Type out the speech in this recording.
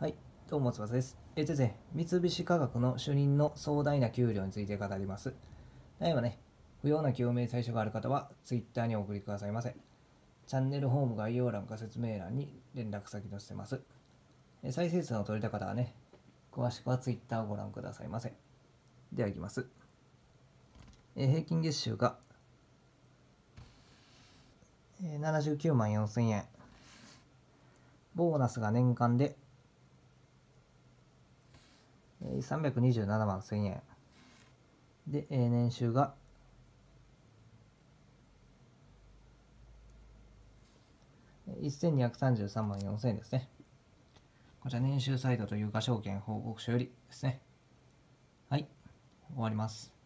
はい、どうも翼です。え先生、三菱化学の主任の壮大な給料について語ります。例えばね、不要な共鳴最初がある方は、Twitter にお送りくださいませ。チャンネルホーム概要欄か説明欄に連絡先載せます。再生数の取れた方はね、詳しくは Twitter をご覧くださいませ。では、いきます。え平均月収が、え79万4000円。ボーナスが年間で327万1000円。で、年収が1233万4000円ですね。こちら年収サイトというか証券報告書よりですね。はい、終わります。